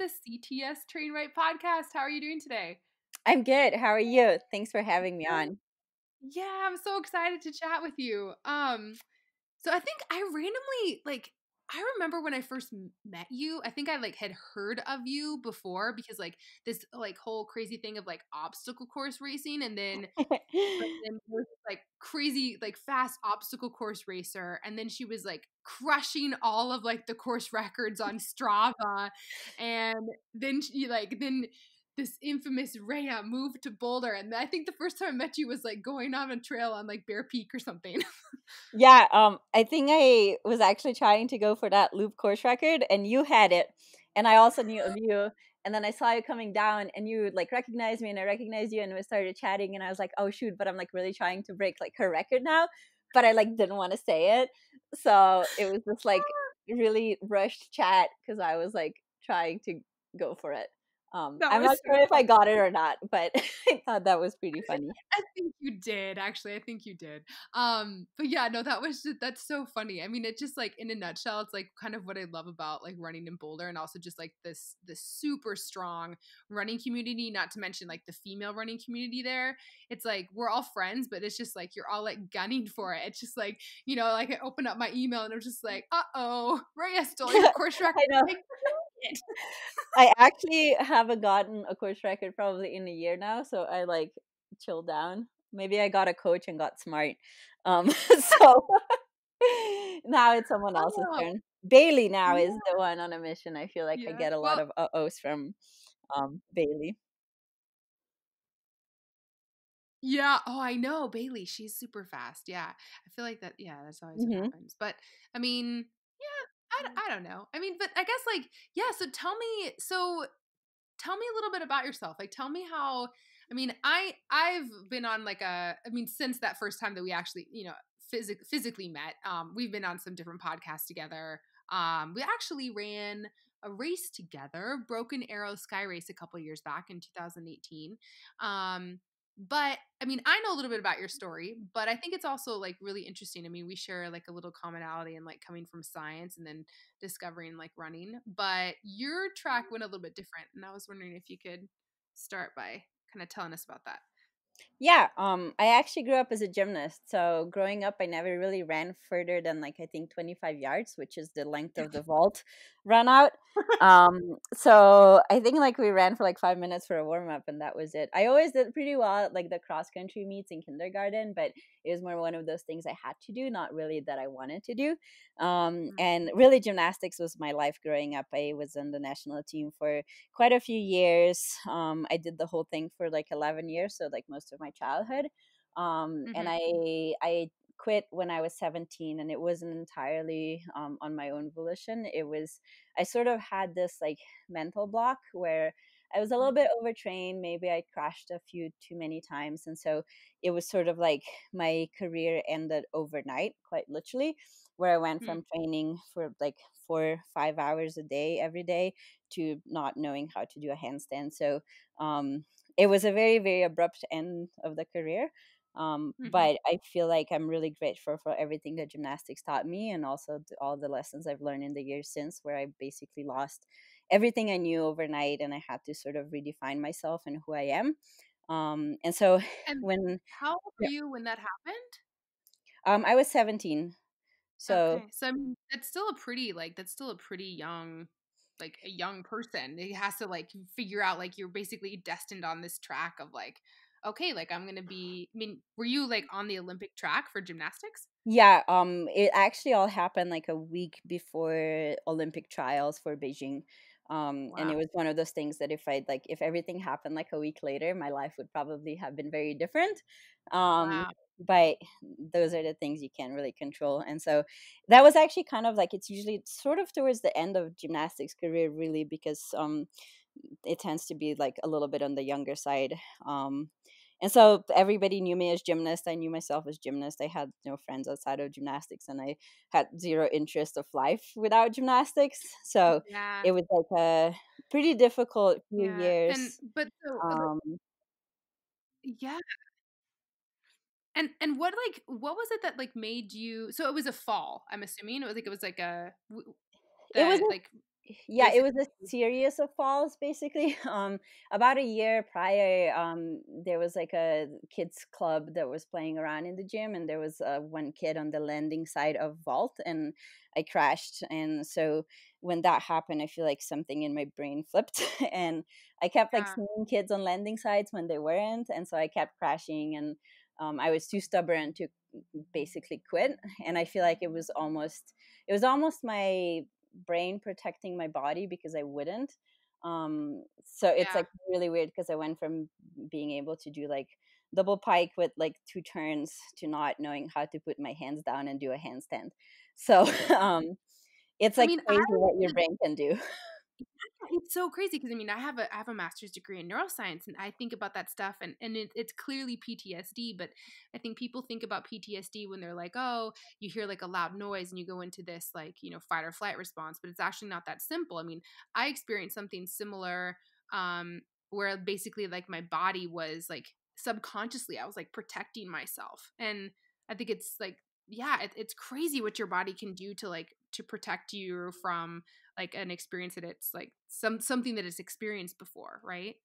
the CTS Train Right podcast. How are you doing today? I'm good. How are you? Thanks for having me on. Yeah, I'm so excited to chat with you. Um, so I think I randomly like I remember when I first met you, I think I like had heard of you before because like this like whole crazy thing of like obstacle course racing and then then was like crazy like fast obstacle course racer and then she was like crushing all of like the course records on Strava and then she like then this infamous Rea moved to Boulder and I think the first time I met you was like going on a trail on like Bear Peak or something. yeah, um I think I was actually trying to go for that loop course record and you had it and I also knew of you and then I saw you coming down and you like recognized me and I recognized you and we started chatting and I was like, "Oh shoot, but I'm like really trying to break like her record now." But I like didn't want to say it. So, it was just like really rushed chat cuz I was like trying to go for it. Um, I'm not so sure if I got it or not, but I thought that was pretty funny. I think you did actually. I think you did. Um, but yeah, no, that was just that's so funny. I mean, it just like in a nutshell, it's like kind of what I love about like running in Boulder and also just like this this super strong running community, not to mention like the female running community there. It's like we're all friends, but it's just like you're all like gunning for it. It's just like, you know, like I opened up my email and was just like, uh oh, Rea stole your course record. I it. I actually haven't gotten a course record probably in a year now, so I like chill down. Maybe I got a coach and got smart. Um, so now it's someone else's Oh, turn. Bailey now is the one on a mission. I feel like I get a lot Well, of uh-ohs from um Bailey. Yeah. Oh, I know Bailey. She's super fast. Yeah. I feel like that. Yeah, that's always what hmm happens. But I mean, yeah, I, I don't know. I mean, but I guess like, yeah. So tell me, so tell me a little bit about yourself. Like, tell me how, I mean, I, I've been on like a, I mean, since that first time that we actually, you know, physic- physically met, um, we've been on some different podcasts together. Um, we actually ran a race together, Broken Arrow Sky Race a couple years back in 2018. Um, but I mean, I know a little bit about your story, but I think it's also like really interesting. I mean, we share like a little commonality in like coming from science and then discovering like running, but your track mm-hmm. went a little bit different. And I was wondering if you could start by kind of telling us about that. Yeah, um, I actually grew up as a gymnast. So growing up, I never really ran further than like I think 25 yards, which is the length of the vault run out. Um, so I think like we ran for like five minutes for a warm up, and that was it. I always did pretty well at like the cross country meets in kindergarten, but it was more one of those things I had to do, not really that I wanted to do. Um, Mm, and really, gymnastics was my life growing up. I was on the national team for quite a few years. Um, I did the whole thing for like 11 years, so like most of my childhood. Um, and mhm, I I quit when I was 17, and it wasn't entirely um, on my own volition. It was I sort of had this like mental block where I was a little mm, bit overtrained. Maybe I crashed a few too many times, and so it was sort of like my career ended overnight, quite literally, where I went mm. from training for like four five hours a day every day to not knowing how to do a handstand. So um, it was a very very abrupt end of the career um, mhm. but i feel like i'm really grateful for everything that gymnastics taught me and also all the lessons i've learned in the years since where i basically lost everything i knew overnight and i had to sort of redefine myself and who i am um, and so And when how old were you when that happened? um, i was 17 so Okay. So I mean, that's still a pretty like that's still a pretty young like a young person. It has to like figure out like you're basically destined on this track of like okay, like I'm going to be I mean, were you like on the Olympic track for gymnastics? yeah um, it actually all happened like a week before olympic trials for beijing um, and it was one of those things that if i like if everything happened like a week later my life would probably have been very different. Um, Wow. but those are the things you can't really control and so that was actually kind of like it's usually sort of towards the end of gymnastics career really because um, it tends to be like a little bit on the younger side. Um, and so everybody knew me as gymnast i knew myself as gymnast i had no friends outside of gymnastics and i had zero interest of life without gymnastics so Yeah. it was like a pretty difficult few Yeah. And but so um, yeah. And and what like what was it that like made you so it was a fall, I'm assuming. It was like it was like a it was like yeah it was a series of falls basically um about a year prior um there was like a kids club that was playing around in the gym and there was uh, one kid on the landing side of vault and i crashed and so when that happened i feel like something in my brain flipped and i kept like Yeah. seeing kids on landing sites when they weren't and so i kept crashing and um, i was too stubborn to basically quit and i feel like it was almost it was almost my brain protecting my body because I wouldn't. Um, so it's Yeah. like really weird because I went from being able to do like double pike with like two turns to not knowing how to put my hands down and do a handstand. So um, it's I like mean, I crazy what your brain can do. It's so crazy because I mean I have a I have a master's degree in neuroscience and I think about that stuff and and it, it's clearly PTSD but I think people think about PTSD when they're like oh you hear like a loud noise and you go into this like you know fight or flight response but it's actually not that simple. I mean I experienced something similar um where basically like my body was like subconsciously I was like protecting myself and I think it's like yeah it, it's crazy what your body can do to like to protect you from like an experience that it's like some something that it's experienced before, right?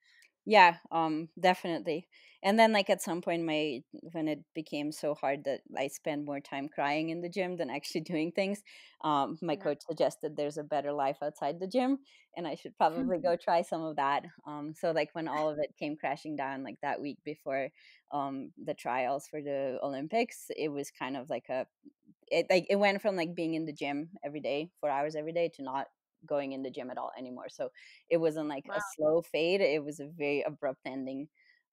Yeah, um, definitely. And then like at some point my when it became so hard that I spend more time crying in the gym than actually doing things, um, my Yeah. coach suggested there's a better life outside the gym and I should probably go try some of that. Um, so like when all of it came crashing down like that week before um the trials for the Olympics, it was kind of like a it like it went from like being in the gym every day, 4 hours every day to not going in the gym at all anymore. So it wasn't like a slow fade it was a very abrupt ending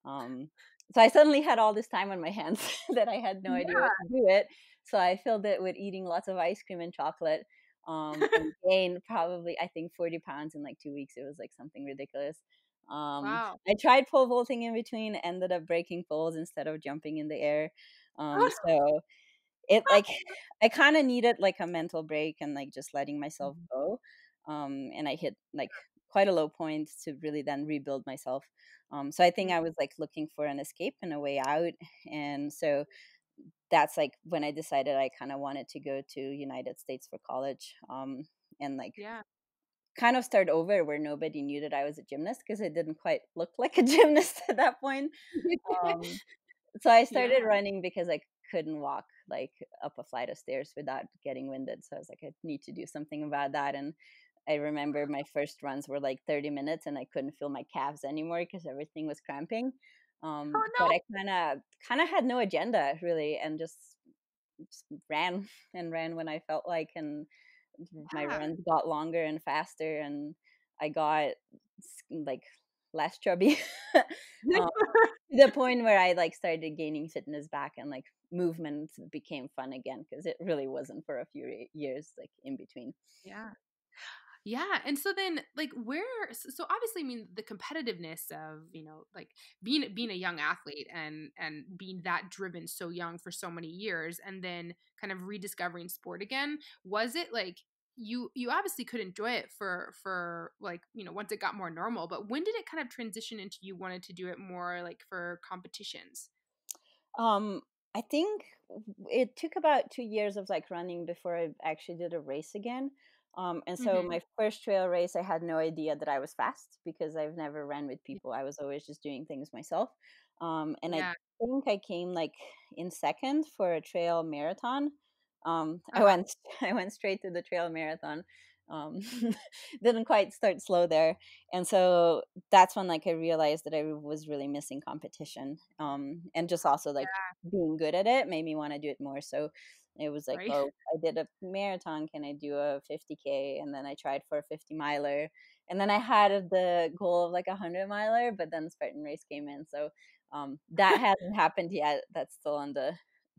um so i suddenly had all this time on my hands that i had no idea Yeah. what to do it so i filled it with eating lots of ice cream and chocolate um and gained probably i think 40 pounds in like two weeks it was like something ridiculous um Wow. i tried pole vaulting in between ended up breaking poles instead of jumping in the air um so it like I kind of needed like a mental break and like just letting myself Mhm. go. Um, and I hit like quite a low point to really then rebuild myself. Um, so I think Mm, I was like looking for an escape and a way out. And so that's like when I decided I kind of wanted to go to United States for college. Um, and like Yeah. kind of start over where nobody knew that I was a gymnast because I didn't quite look like a gymnast at that point. Um, so I started Yeah. running because I couldn't walk like up a flight of stairs without getting winded. So I was like, I need to do something about that. And I remember my first runs were like 30 minutes and I couldn't feel my calves anymore because everything was cramping. Um, Oh but. I kind of kind of had no agenda really and just, just ran and ran when I felt like and my runs got longer and faster and I got like less chubby. um, to the point where I like started gaining fitness back and like movement became fun again because it really wasn't for a few years like in between. yeah. Yeah. And so then like where so obviously I mean the competitiveness of, you know, like being being a young athlete and and being that driven so young for so many years and then kind of rediscovering sport again, was it like you you obviously could enjoy it for for like you know once it got more normal but when did it kind of transition into you wanted to do it more like for competitions Um, I think it took about two years of like running before I actually did a race again. Um, and so hmm my first trail race, I had no idea that I was fast because I've never ran with people. I was always just doing things myself. Um, and I think I came like in second for a trail marathon. Um, I uh-huh. went, I went straight to the trail marathon. Um, didn't quite start slow there, and so that's when like I realized that I was really missing competition. Um, and just also like being good at it made me want to do it more. So it was like, right oh, I did a marathon. Can I do a 50K? And then I tried for a 50 miler. And then I had the goal of like a 100 miler, but then Spartan race came in. So um, that hasn't happened yet. That's still on the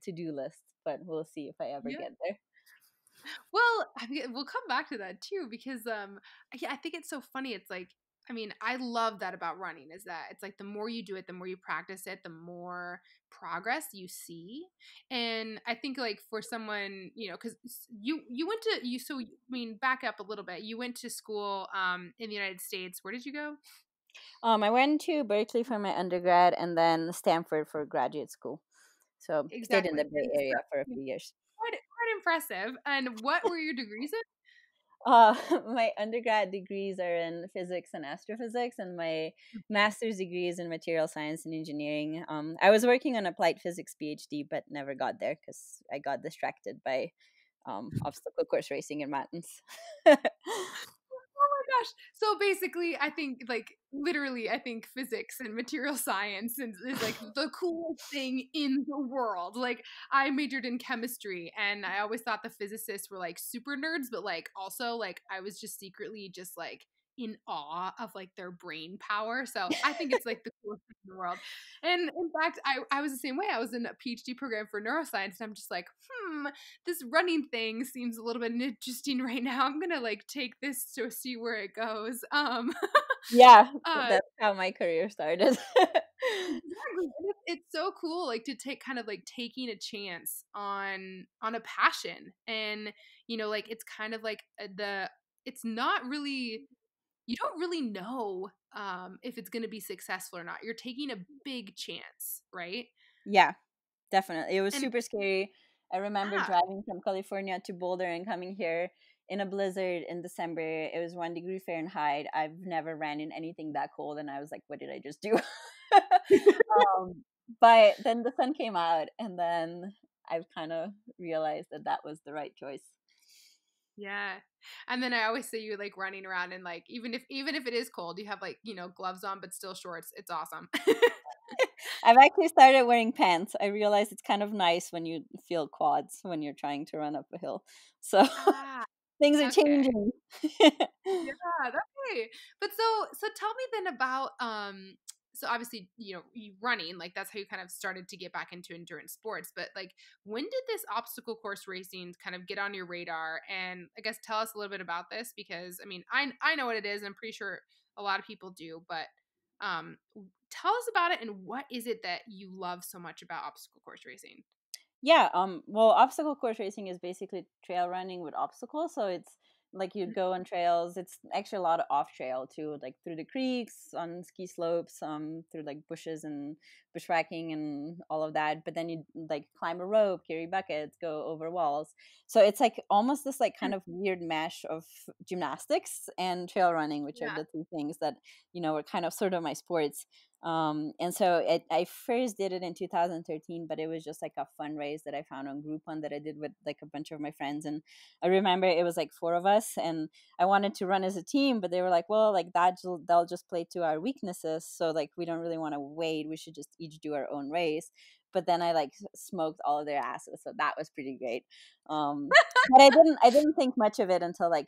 to do list, but we'll see if I ever yeah get there. Well, I think we'll come back to that too because um yeah, I think it's so funny. It's like I mean, I love that about running is that it's like the more you do it, the more you practice it, the more progress you see. And I think like for someone, you know, cuz you you went to you so I mean, back up a little bit. You went to school um in the United States. Where did you go? Um, I went to Berkeley for my undergrad and then Stanford for graduate school. So stayed in the Bay Area for a few years. quite quite impressive. And what were your degrees in? Uh, my undergrad degrees are in physics and astrophysics, and my master's degree is in material science and engineering. Um, I was working on applied physics PhD, but never got there because I got distracted by um, obstacle course racing in mountains. gosh. So basically, I think like literally, I think physics and material science is, is like the coolest thing in the world. Like I majored in chemistry and I always thought the physicists were like super nerds, but like also like I was just secretly just like in awe of like their brain power. So I think it's like the coolest thing in the world. And in fact, I, I was the same way. I was in a PhD program for neuroscience, and I'm just like, hmm, this running thing seems a little bit interesting right now. I'm gonna like take this to see where it goes. Um Yeah, uh, that's how my career started. exactly. It's, it's so cool like to take kind of like taking a chance on on a passion and you know like it's kind of like uh, the it's not really you don't really know um, if it's going to be successful or not. You're taking a big chance, right? Yeah, definitely. It was and, super scary. I remember yeah. driving from California to Boulder and coming here in a blizzard in December. It was one degree Fahrenheit. I've never ran in anything that cold, and I was like, "What did I just do?" um, but then the sun came out, and then I've kind of realized that that was the right choice. Yeah. And then I always see you like running around and like even if even if it is cold, you have like, you know, gloves on but still shorts. It's awesome. I've actually started wearing pants. I realize it's kind of nice when you feel quads when you're trying to run up a hill. So ah, things are okay. changing. yeah, that's great. But so so tell me then about um so obviously you know you running like that's how you kind of started to get back into endurance sports but like when did this obstacle course racing kind of get on your radar? And i guess tell us a little bit about this because i mean i i know what it is and i'm pretty sure a lot of people do but um tell us about it and what is it that you love so much about obstacle course racing? Yeah um well obstacle course racing is basically trail running with obstacles so it's like you'd go on trails it's actually a lot of off trail too like through the creeks on ski slopes um through like bushes and bushwhacking and all of that but then you like climb a rope carry buckets go over walls. So it's like almost this like kind of weird mesh of gymnastics and trail running which yeah. are the two things that you know were kind of sort of my sports um, and so it, I first did it in 2013, but it was just like a fundraise that I found on Groupon that I did with like a bunch of my friends. And I remember it was like four of us, and I wanted to run as a team, but they were like, well, like that, they'll just play to our weaknesses. So like we don't really want to wait. We should just each do our own race. But then I like smoked all of their asses, so that was pretty great. Um, but I didn't, I didn't think much of it until like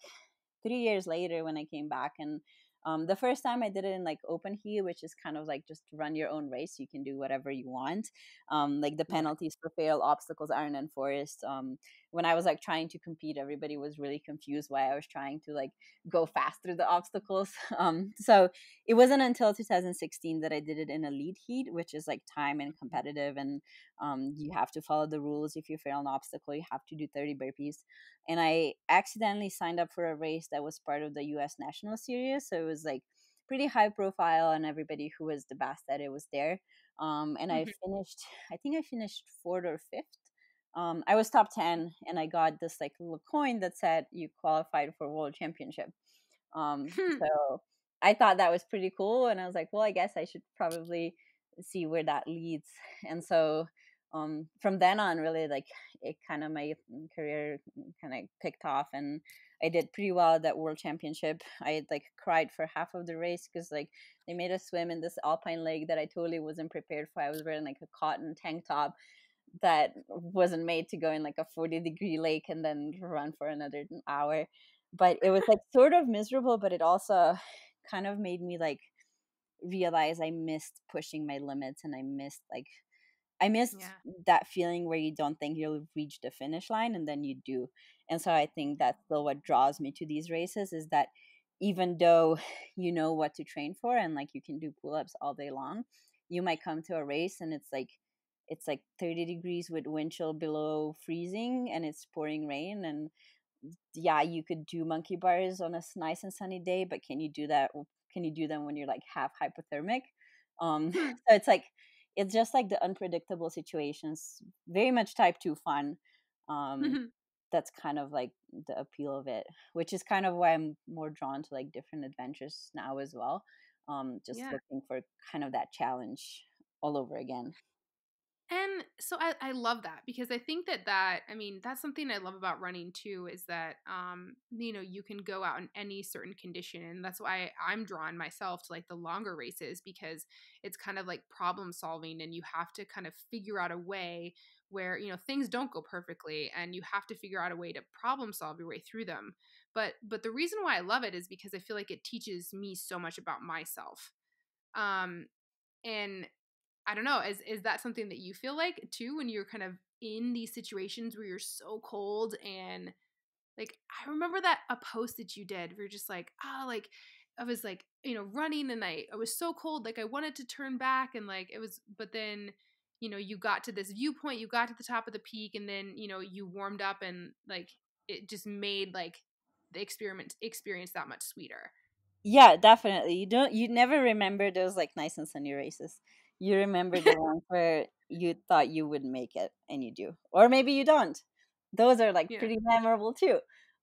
three years later when I came back and um, the first time I did it in like open heat, which is kind of like just run your own race. You can do whatever you want. Um, like the penalties for fail obstacles aren't enforced. Um, when I was like trying to compete, everybody was really confused why I was trying to like go fast through the obstacles. Um, so it wasn't until 2016 that I did it in a lead heat, which is like time and competitive, and um, you have to follow the rules. If you fail an obstacle, you have to do 30 burpees. And I accidentally signed up for a race that was part of the U.S. National Series, so it was like pretty high profile, and everybody who was the best at it was there. Um, and mm-hmm. I finished, I think I finished fourth or fifth um, I was top 10 and I got this like little coin that said you qualified for world championship. Um, hmm. so I thought that was pretty cool. And I was like, well, I guess I should probably see where that leads. And so um, from then on, really, like it kind of my career kind of picked off and I did pretty well at that world championship. I like cried for half of the race because like they made us swim in this alpine lake that I totally wasn't prepared for. I was wearing like a cotton tank top that wasn't made to go in like a 40 degree lake and then run for another hour. But it was like sort of miserable but it also kind of made me like realize i missed pushing my limits and i missed like i missed yeah. that feeling where you don't think you'll reach the finish line and then you do. And so i think that's mm-hmm. still what draws me to these races is that even though you know what to train for and like you can do pull-ups all day long you might come to a race and it's like it's like 30 degrees with wind chill below freezing and it's pouring rain and yeah you could do monkey bars on a nice and sunny day but can you do that can you do them when you're like half hypothermic um hmm. so it's like it's just like the unpredictable situations very much type 2 fun um mm-hmm. that's kind of like the appeal of it which is kind of why i'm more drawn to like different adventures now as well um just Yeah. looking for kind of that challenge all over again And so I, I love that because I think that that I mean that's something I love about running too is that um you know you can go out in any certain condition and that's why I'm drawn myself to like the longer races because it's kind of like problem solving and you have to kind of figure out a way where you know things don't go perfectly and you have to figure out a way to problem solve your way through them. But but the reason why I love it is because I feel like it teaches me so much about myself. Um and I don't know. Is is that something that you feel like too when you're kind of in these situations where you're so cold and like I remember that a post that you did where you're just like, ah, like I was like, you know, running and I I was so cold, like I wanted to turn back and like it was but then, you know, you got to this viewpoint, you got to the top of the peak and then, you know, you warmed up and like it just made like the experiment experience that much sweeter. yeah definitely you don't you never remember those like nice and sunny races you remember the ones where you thought you would make it and you do or maybe you don't those are like Yeah. pretty memorable too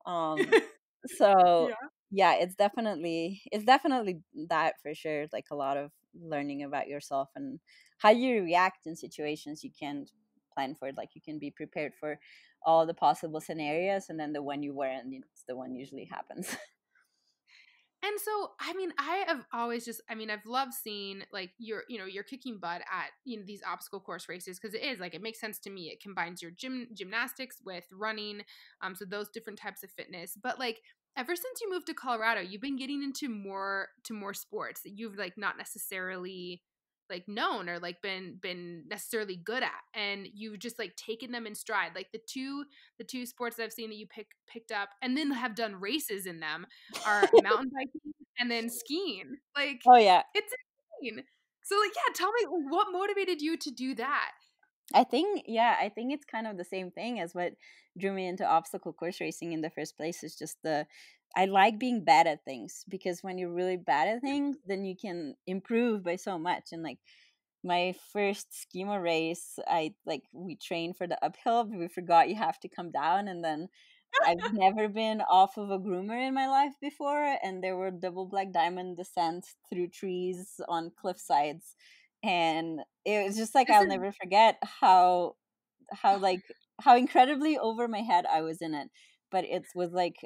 um so Yeah. yeah it's definitely it's definitely that for sure like a lot of learning about yourself and how you react in situations you can't plan for like you can be prepared for all the possible scenarios and then the one you weren't it's the one usually happens And so, I mean, I have always just, I mean, I've loved seeing like you're, you know, you're kicking butt at, you know, these obstacle course races because it is like, it makes sense to me. It combines your gym, gymnastics with running. Um, so those different types of fitness. But like, ever since you moved to Colorado, you've been getting into more, to more sports that you've like not necessarily like known or like been been necessarily good at and you've just like taken them in stride like the two the two sports that i've seen that you pick picked up and then have done races in them are mountain biking and then skiing. Like oh yeah it's insane. So like yeah, tell me like, what motivated you to do that? I think, yeah, I think it's kind of the same thing as what drew me into obstacle course racing in the first place. Is just the, I like being bad at things because when you're really bad at things, then you can improve by so much. And like my first skimo race, I like, we trained for the uphill, but we forgot you have to come down. And then I've never been off of a groomer in my life before. And there were double black diamond descents through trees on cliff sides and it was just like I'll never forget how how like how incredibly over my head I was in it. But it was like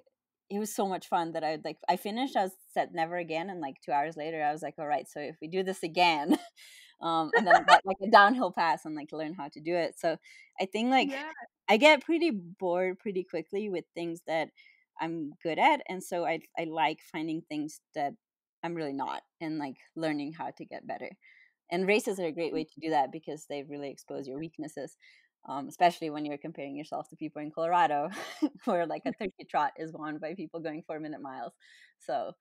it was so much fun that I like I finished, I was said never again and like two hours later I was like, All right, so if we do this again um and then I got like a downhill pass and like learn how to do it. So I think like yeah. I get pretty bored pretty quickly with things that I'm good at, and so I I like finding things that I'm really not, and like learning how to get better. And races are a great way to do that because they really expose your weaknesses, um, especially when you're comparing yourself to people in Colorado, where like a turkey trot is won by people going four minute miles. So,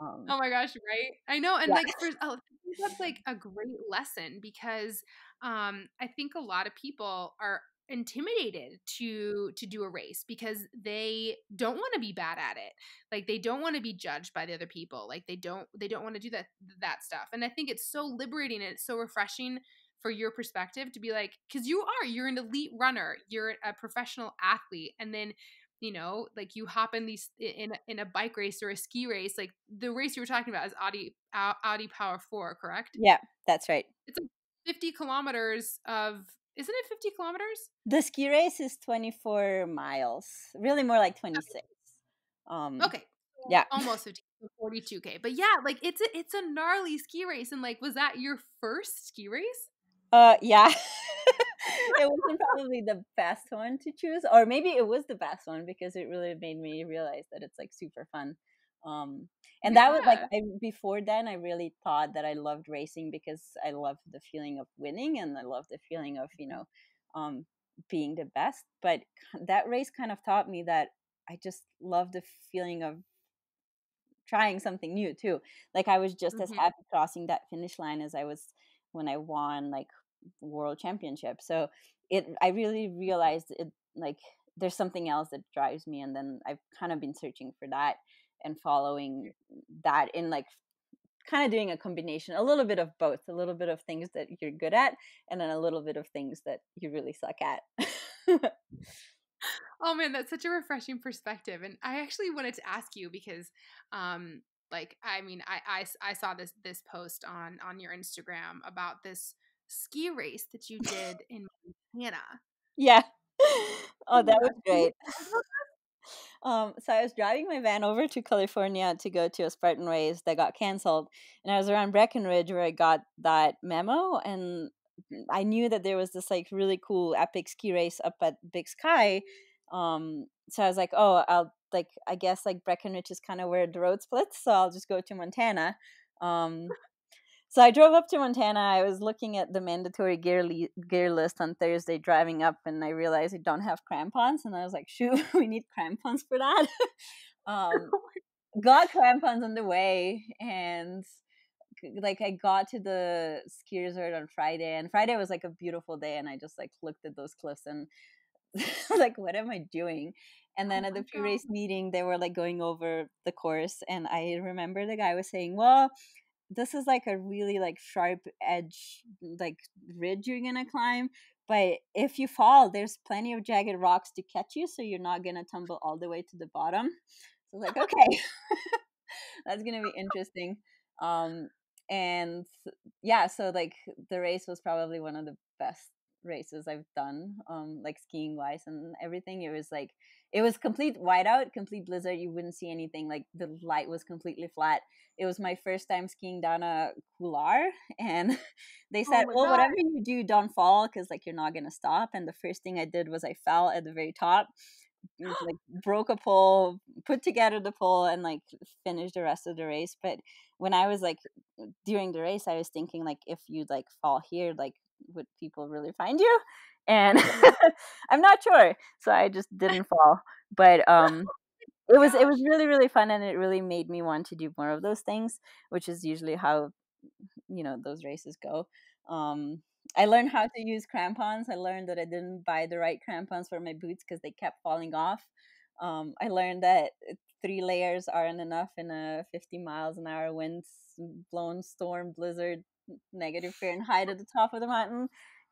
um, Oh my gosh, right? I know, and Yeah. like for oh, that's like a great lesson because um I think a lot of people are intimidated to to do a race because they don't want to be bad at it like they don't want to be judged by the other people like they don't they don't want to do that that stuff and i think it's so liberating and it's so refreshing for your perspective to be like because you are you're an elite runner you're a professional athlete and then you know like you hop in these in in a bike race or a ski race like the race you were talking about is audi Au- audi power 4 correct yeah, that's right. It's 50 kilometers of isn't it 50 kilometers The ski race is 24 miles, really more like 26. Um, okay Yeah. almost 50 so 42k but yeah like it's a it's a gnarly ski race and like was that your first ski race Uh, yeah. it wasn't probably the best one to choose, or maybe it was the best one because it really made me realize that it's like super fun. Um, and that was like I, before then, I really thought that I loved racing because I loved the feeling of winning and I love the feeling of you know, um, being the best. But that race kind of taught me that I just love the feeling of trying something new too. Like I was just as Mhm. happy crossing that finish line as I was when I won like world championship. So it I really realized it like there's something else that drives me and then I've kind of been searching for that and following that in like kind of doing a combination, a little bit of both, a little bit of things that you're good at and then a little bit of things that you really suck at. Oh man, that's such a refreshing perspective. And I actually wanted to ask you because um like I mean I I, I saw this this post on on your Instagram about this ski race that you did in Montana. Yeah. Oh, that was great. Um, so I was driving my van over to California to go to a Spartan race that got canceled, and I was around Breckenridge where I got that memo, and I knew that there was this like really cool epic ski race up at Big Sky. Um, so I was like, oh, I'll like I guess like Breckenridge is kind of where the road splits, so I'll just go to Montana. Um, so I drove up to Montana. I was looking at the mandatory gear li- gear list on Thursday driving up, and I realized I don't have crampons, and I was like, "Shoot, we need crampons for that." um, got crampons on the way, and like I got to the ski resort on Friday, and Friday was like a beautiful day, and I just like looked at those cliffs and like, what am I doing? And then oh at the pre-race meeting, they were like going over the course, and I remember the guy was saying, "Well." This is like a really like sharp edge like ridge you're gonna climb but if you fall there's plenty of jagged rocks to catch you so you're not gonna tumble all the way to the bottom. So like okay. That's gonna be interesting. Um and yeah so like the race was probably one of the best races I've done, um, like skiing wise and everything. It was like it was complete whiteout, complete blizzard. You wouldn't see anything. Like the light was completely flat. It was my first time skiing down a couloir, and they oh said, oh "Well, God. whatever you do, don't fall, because like you're not gonna stop." And the first thing I did was I fell at the very top. like broke a pole, put together the pole, and like finished the rest of the race. But when I was like during the race, I was thinking like if you like fall here, like would people really find you? And I'm not sure, so I just didn't fall. But um, it was it was really really fun, and it really made me want to do more of those things, which is usually how you know those races go. Um, I learned how to use crampons. I learned that I didn't buy the right crampons for my boots because they kept falling off. Um, I learned that three layers aren't enough in a 50 miles an hour wind blown storm blizzard negative Fahrenheit at the top of the mountain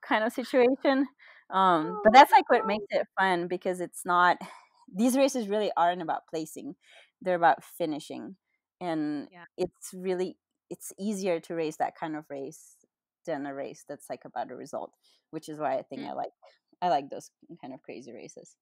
kind of situation. Um, but that's like what makes it fun because it's not these races really aren't about placing; they're about finishing, and yeah. it's really it's easier to race that kind of race than a race that's like about a result, which is why I think mm. I like I like those kind of crazy races.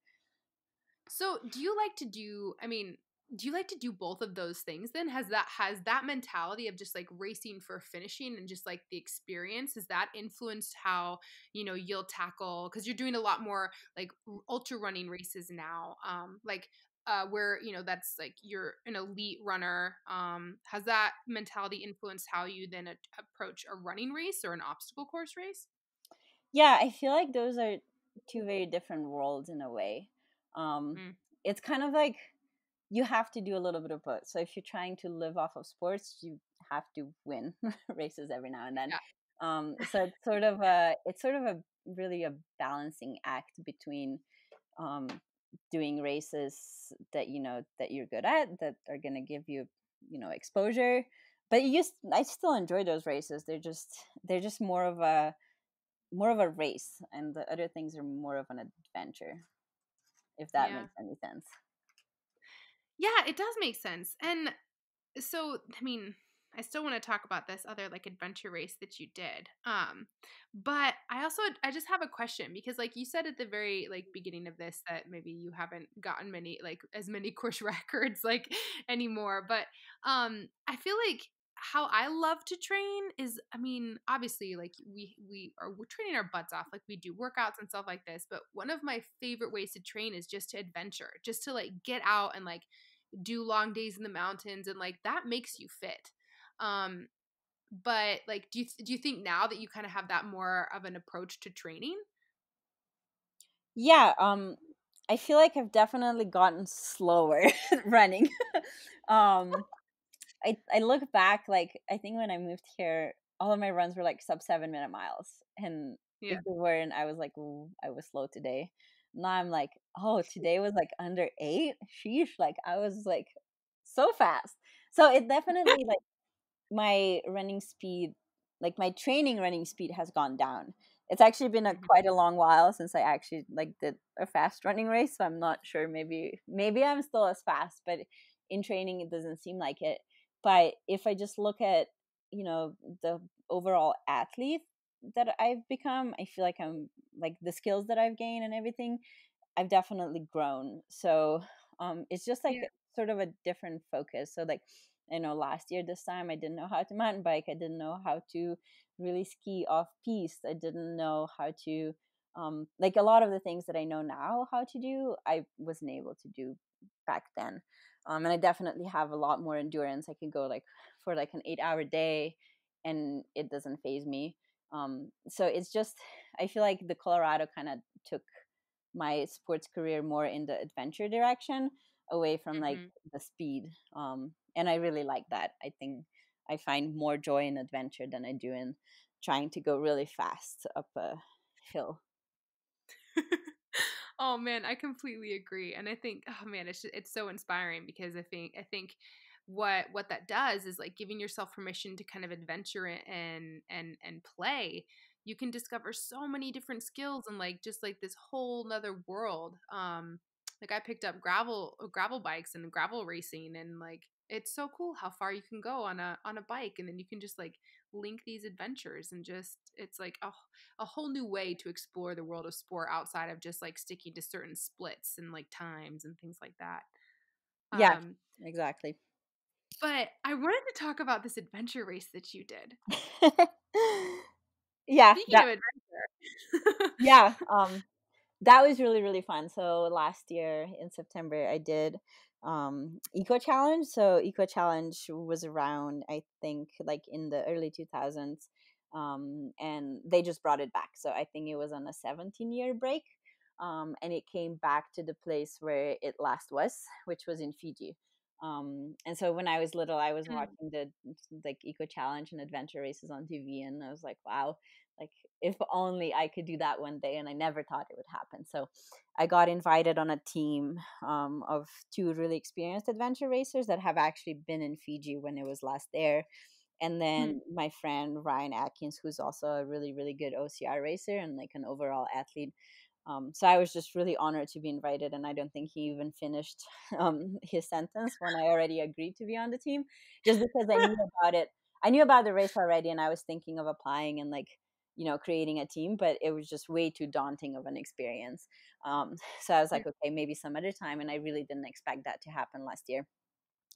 So, do you like to do? I mean, do you like to do both of those things then has that has that mentality of just like racing for finishing and just like the experience has that influenced how you know you'll tackle because you're doing a lot more like ultra running races now um like uh where you know that's like you're an elite runner um has that mentality influenced how you then a- approach a running race or an obstacle course race yeah i feel like those are two very different worlds in a way um mm. it's kind of like you have to do a little bit of both. So if you're trying to live off of sports, you have to win races every now and then. Yeah. Um, so it's sort of a it's sort of a really a balancing act between um, doing races that you know that you're good at that are going to give you you know exposure but you just i still enjoy those races they're just they're just more of a more of a race and the other things are more of an adventure if that yeah. makes any sense yeah, it does make sense. And so, I mean, I still want to talk about this other like adventure race that you did. Um, but I also I just have a question because like you said at the very like beginning of this that maybe you haven't gotten many like as many course records like anymore. But um I feel like how I love to train is, I mean, obviously, like we we are we're training our butts off, like we do workouts and stuff like this. But one of my favorite ways to train is just to adventure, just to like get out and like do long days in the mountains and like that makes you fit um but like do you do you think now that you kind of have that more of an approach to training yeah um i feel like i've definitely gotten slower running um i i look back like i think when i moved here all of my runs were like sub seven minute miles and yeah. if they weren't i was like i was slow today now I'm like, oh, today was like under eight. Sheesh. Like I was like so fast. So it definitely like my running speed, like my training running speed has gone down. it's actually been a Mhm. quite a long while since I actually like did a fast running race. So I'm not sure. Maybe maybe I'm still as fast, but in training it doesn't seem like it. But if I just look at you know the overall athlete that I've become, I feel like I'm like the skills that I've gained and everything. I've definitely grown. So um, it's just like Yeah. sort of a different focus. So like you know last year this time I didn't know how to mountain bike. I didn't know how to really ski off piste. I didn't know how to um, like a lot of the things that I know now how to do. I wasn't able to do back then. Um, and I definitely have a lot more endurance. I can go like for like an eight hour day, and it doesn't phase me. Um, so it's just I feel like the Colorado kind of took my sports career more in the adventure direction away from like Mhm. the speed um and i really like that i think i find more joy in adventure than i do in trying to go really fast up a hill oh man, I completely agree. And I think, oh man, it's just, it's so inspiring because I think I think what what that does is like giving yourself permission to kind of adventure and and and play. You can discover so many different skills and like just like this whole nother world. Um, like I picked up gravel uh, gravel bikes and gravel racing and like it's so cool how far you can go on a on a bike and then you can just like link these adventures and just it's like a a whole new way to explore the world of sport outside of just like sticking to certain splits and like times and things like that. yeah Um, exactly but I wanted to talk about this adventure race that you did. yeah Speaking that, of adventure, yeah um that was really really fun. So last year in september i did um eco challenge. So eco challenge was around i think like in the early 2000s um and they just brought it back. So i think it was on a 17 year break um and it came back to the place where it last was which was in fiji um and so when i was little i was Mm. watching the like eco challenge and adventure races on tv and i was like wow like if only i could do that one day and i never thought it would happen so i got invited on a team um, of two really experienced adventure racers that have actually been in fiji when it was last there and then my friend ryan atkins who's also a really really good ocr racer and like an overall athlete um, so I was just really honored to be invited, and I don't think he even finished um, his sentence when I already agreed to be on the team, just because I knew about it. I knew about the race already, and I was thinking of applying and like you know creating a team, but it was just way too daunting of an experience. Um, so I was like, okay, maybe some other time, and I really didn't expect that to happen last year.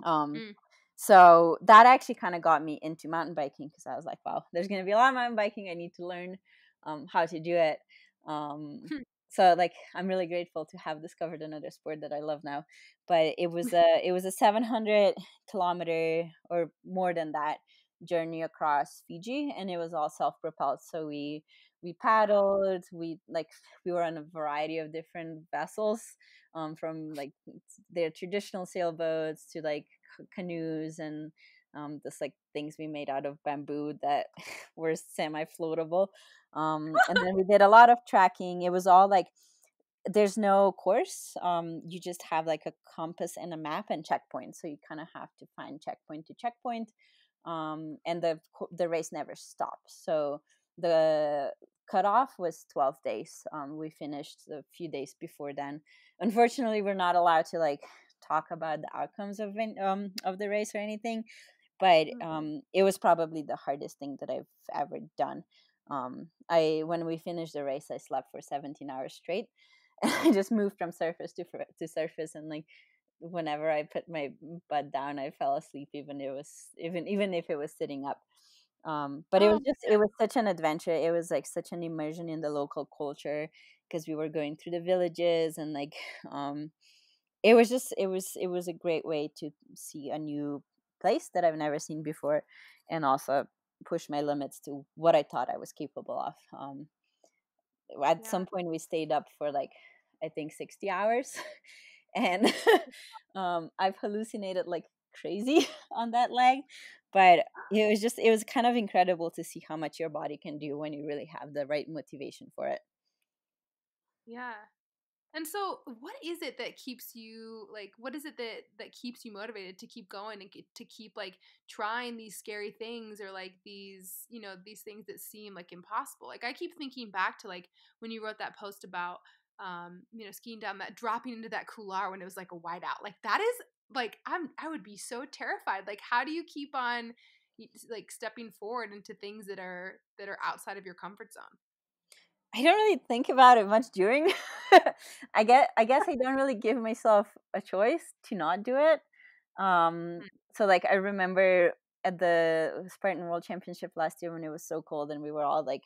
Um, Mm. so that actually kind of got me into mountain biking because I was like, wow, there's going to be a lot of mountain biking. I need to learn um, how to do it. Um, Hmm. So like I'm really grateful to have discovered another sport that I love now. But it was a it was a 700 kilometer or more than that journey across Fiji, and it was all self propelled. So we we paddled, we like we were on a variety of different vessels, um, from like their traditional sailboats to like canoes and um, just like things we made out of bamboo that were semi floatable. Um, and then we did a lot of tracking. It was all like there's no course. Um, you just have like a compass and a map and checkpoints. So you kind of have to find checkpoint to checkpoint. Um, and the the race never stops. So the cutoff was 12 days. Um, we finished a few days before then. Unfortunately, we're not allowed to like talk about the outcomes of um of the race or anything. But Mhm. um, it was probably the hardest thing that I've ever done. Um, I when we finished the race, I slept for 17 hours straight. And I just moved from surface to to surface, and like whenever I put my butt down, I fell asleep, even it was even even if it was sitting up. Um, but it was Oh, just it was such an adventure. It was like such an immersion in the local culture because we were going through the villages and like um, it was just it was it was a great way to see a new place that I've never seen before, and also push my limits to what I thought I was capable of. Um, at yeah. some point we stayed up for like i think 60 hours and um i've hallucinated like crazy on that leg but it was just it was kind of incredible to see how much your body can do when you really have the right motivation for it Yeah. And so, what is it that keeps you like? What is it that that keeps you motivated to keep going and to keep like trying these scary things or like these you know these things that seem like impossible? Like I keep thinking back to like when you wrote that post about um you know skiing down that dropping into that couloir when it was like a whiteout. Like that is like I'm I would be so terrified. Like how do you keep on like stepping forward into things that are that are outside of your comfort zone? I don't really think about it much during. I get I guess I don't really give myself a choice to not do it. Um hmm. so like I remember at the Spartan World Championship last year when it was so cold and we were all like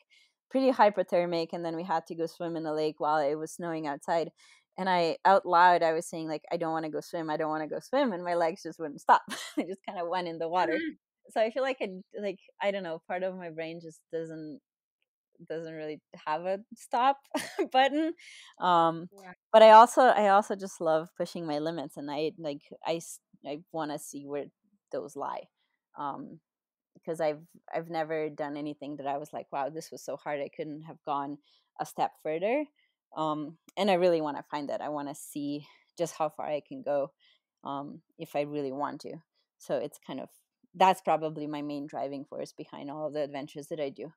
pretty hypothermic and then we had to go swim in the lake while it was snowing outside and I out loud I was saying like I don't want to go swim, I don't want to go swim and my legs just wouldn't stop. I just kind of went in the water. Mm-hmm. So I feel like I like I don't know, part of my brain just doesn't doesn't really have a stop button um yeah. but i also i also just love pushing my limits and i like i i want to see where those lie um because i've i've never done anything that i was like wow this was so hard i couldn't have gone a step further um and i really want to find that i want to see just how far i can go um if i really want to so it's kind of that's probably my main driving force behind all the adventures that i do.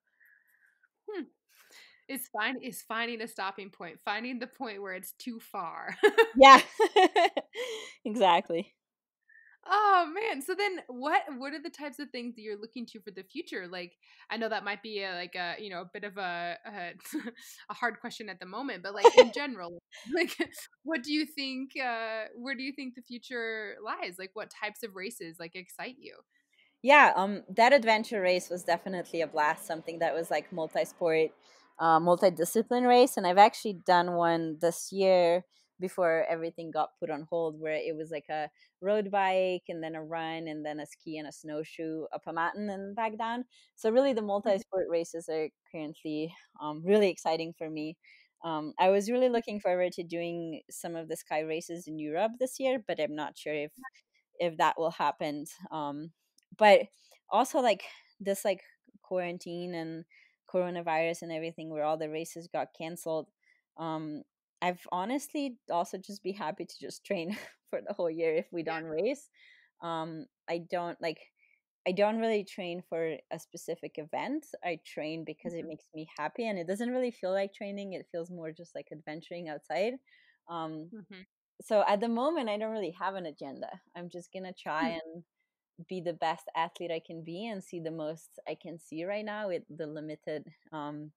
It's fine. Is finding a stopping point, finding the point where it's too far. yeah, exactly. Oh man! So then, what what are the types of things that you're looking to for the future? Like, I know that might be a, like a you know a bit of a a, a hard question at the moment, but like in general, like what do you think? Uh, where do you think the future lies? Like, what types of races like excite you? yeah um that adventure race was definitely a blast something that was like multi-sport uh, multi-discipline race and i've actually done one this year before everything got put on hold where it was like a road bike and then a run and then a ski and a snowshoe up a mountain and back down. So really the mm-hmm. multi-sport races are currently um, really exciting for me. Um, i was really looking forward to doing some of the sky races in europe this year but i'm not sure if if that will happen. Um, but also like this like quarantine and coronavirus and everything where all the races got canceled um i've honestly also just be happy to just train for the whole year if we don't race um i don't like I don't really train for a specific event. I train because mm-hmm. it makes me happy and it doesn't really feel like training. It feels more just like adventuring outside. Um, mm-hmm. So at the moment, I don't really have an agenda. I'm just going to try mm-hmm. and be the best athlete I can be and see the most I can see right now with the limited, um,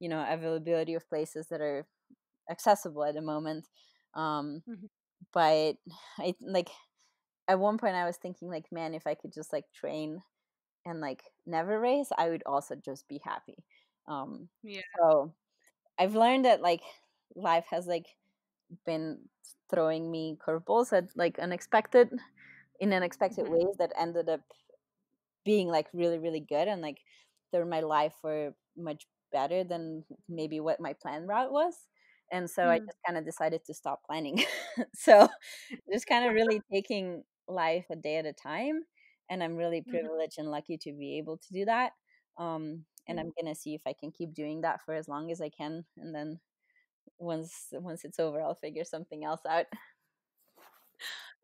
you know, availability of places that are accessible at the moment. Um, mm-hmm. But I like at one point I was thinking like, man, if I could just like train and like never race, I would also just be happy. Um, yeah. So I've learned that like life has like been throwing me curveballs at like unexpected in unexpected mm-hmm. ways that ended up being like really really good and like turned my life for much better than maybe what my plan route was and so mm. i just kind of decided to stop planning so just kind of really taking life a day at a time and i'm really mm-hmm. privileged mm-hmm. and lucky to be able to do that um, and mm. i'm gonna see if i can keep doing that for as long as i can and then once once it's over i'll figure something else out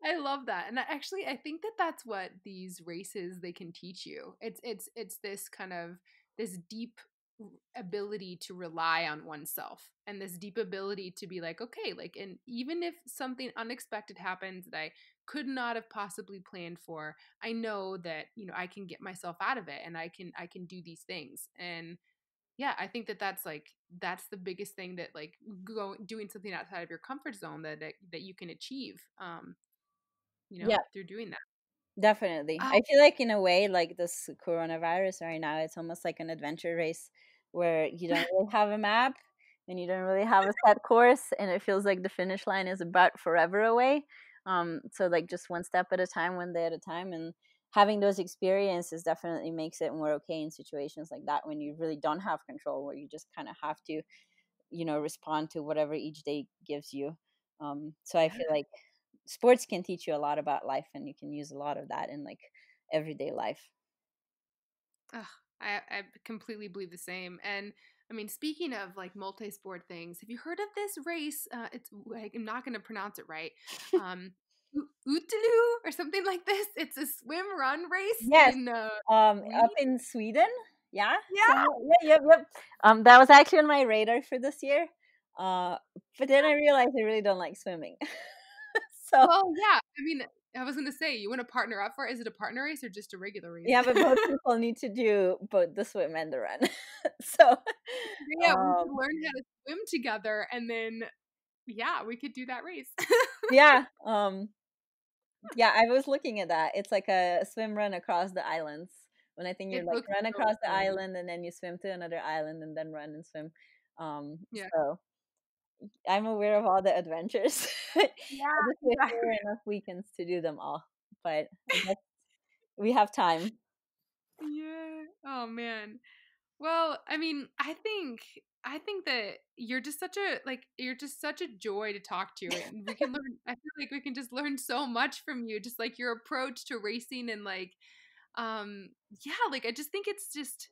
I love that. And actually I think that that's what these races they can teach you. It's it's it's this kind of this deep ability to rely on oneself and this deep ability to be like okay like and even if something unexpected happens that i could not have possibly planned for i know that you know i can get myself out of it and i can i can do these things and yeah i think that that's like that's the biggest thing that like going doing something outside of your comfort zone that that, that you can achieve um you know, yeah. through doing that. Definitely. Oh. I feel like in a way, like this coronavirus right now, it's almost like an adventure race where you don't really have a map and you don't really have a set course and it feels like the finish line is about forever away. Um, so like just one step at a time, one day at a time and having those experiences definitely makes it more okay in situations like that when you really don't have control where you just kind of have to you know respond to whatever each day gives you um, so i feel like sports can teach you a lot about life and you can use a lot of that in like everyday life oh, I, I completely believe the same and I mean, speaking of like multi-sport things, have you heard of this race? Uh, it's I'm not going to pronounce it right. Um, Utelu or something like this. It's a swim run race. Yes. In, uh, um, up in Sweden. Yeah. Yeah. So, yeah. Yep. Yep. Um, that was actually on my radar for this year. Uh, but then I realized I really don't like swimming. so. Well, yeah. I mean, I was gonna say, you want to partner up for? It? Is it a partner race or just a regular race? Yeah, but both people need to do both the swim and the run. so yeah, um, we could learn how to swim together, and then yeah, we could do that race. yeah. Um. Yeah, I was looking at that. It's like a swim run across the islands. When I think you're like run across so the island and then you swim to another island and then run and swim. Um. Yeah. So I'm aware of all the adventures. Yeah, I just enough weekends to do them all, but we have time. Yeah. Oh man. Well, I mean, I think I think that you're just such a like you're just such a joy to talk to, and we can learn. I feel like we can just learn so much from you, just like your approach to racing and like, um, yeah, like I just think it's just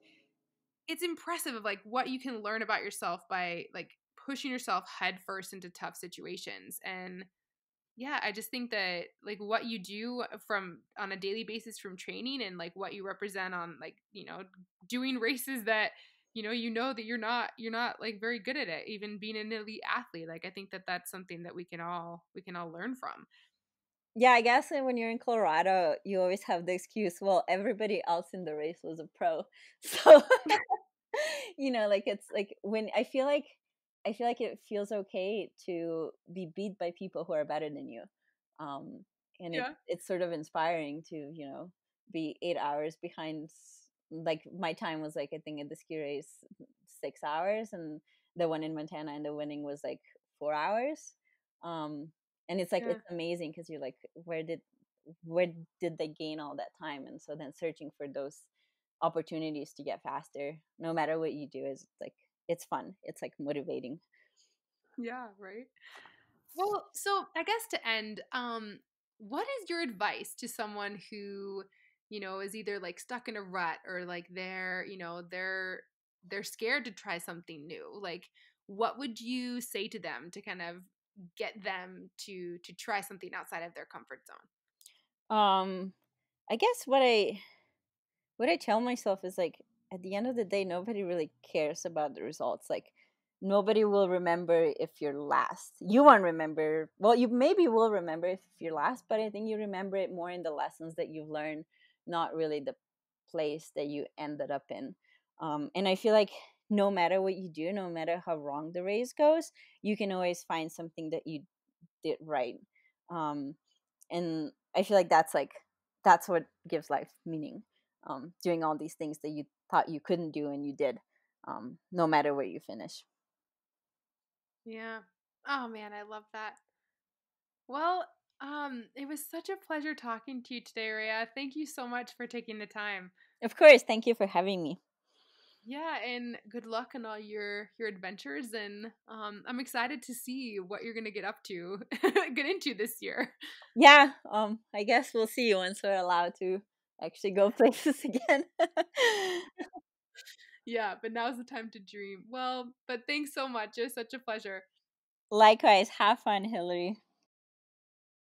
it's impressive of like what you can learn about yourself by like pushing yourself headfirst into tough situations and yeah i just think that like what you do uh, from on a daily basis from training and like what you represent on like you know doing races that you know you know that you're not you're not like very good at it even being an elite athlete like i think that that's something that we can all we can all learn from. Yeah i guess when you're in colorado you always have the excuse well everybody else in the race was a pro. So you know like it's like when i feel like I feel like it feels okay to be beat by people who are better than you. Um, and yeah. it, it's sort of inspiring to, you know, be eight hours behind. Like my time was like, I think in the ski race, six hours, and the one in Montana and the winning was like four hours. Um, and it's like, yeah. it's amazing because you're like, where did, where did they gain all that time? And so then searching for those opportunities to get faster, no matter what you do, is like it's fun. It's like motivating. Yeah, right. Well, so I guess to end, um, what is your advice to someone who, you know, is either like stuck in a rut or like they're, you know, they're they're scared to try something new. Like what would you say to them to kind of get them to to try something outside of their comfort zone? Um I guess what I what I tell myself is like at the end of the day, nobody really cares about the results. Like nobody will remember if you're last. You won't remember. Well, you maybe will remember if you're last, but I think you remember it more in the lessons that you've learned, not really the place that you ended up in. Um, and I feel like no matter what you do, no matter how wrong the race goes, you can always find something that you did right. Um, and I feel like that's like that's what gives life meaning. Um, doing all these things that you thought you couldn't do and you did um, no matter where you finish. Yeah. Oh man i love that. Well um it was such a pleasure talking to you today Rea. thank you so much for taking the time. Of course thank you for having me. Yeah and good luck on all your your adventures and um i'm excited to see what you're gonna get up to get into this year. Yeah um i guess we'll see you once we're allowed to actually go places again. yeah, but now's the time to dream. Well, but thanks so much. It was such a pleasure. Likewise. Have fun, Hillary.